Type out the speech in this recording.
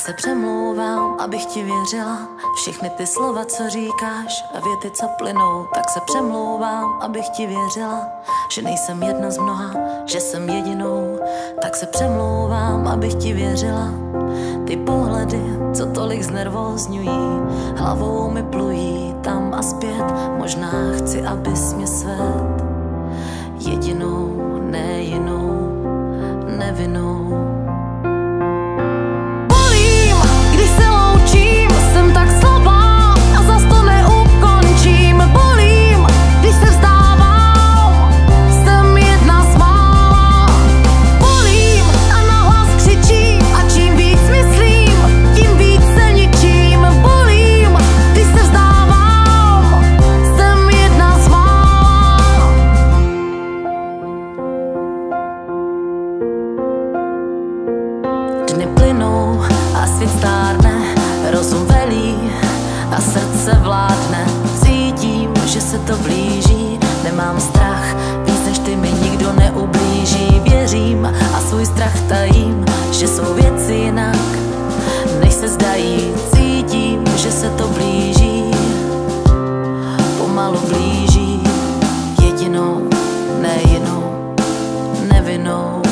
se přemlouvám, abych ti věřila. Všechny ty slova, co říkáš a věty, co plynou Tak se přemlouvám, abych ti věřila. Že nejsem jedna z mnoha, že jsem jedinou. Tak se přemlouvám, abych ti věřila. Ty pohledy, co tolik znervózňují Hlavou mi plují tam a zpět. Možná chci, abys mě svět Jedinou, Dny plynou a svět stárne, rozum velí a srdce vládne. Cítím, že se to blíží, nemám strach, víc než ty mi nikdo neublíží. Věřím a svůj strach tajím, že jsou věci jinak, než se zdají. Cítím, že se to blíží, pomalu blíží, jedinou, nejinou, nevinou.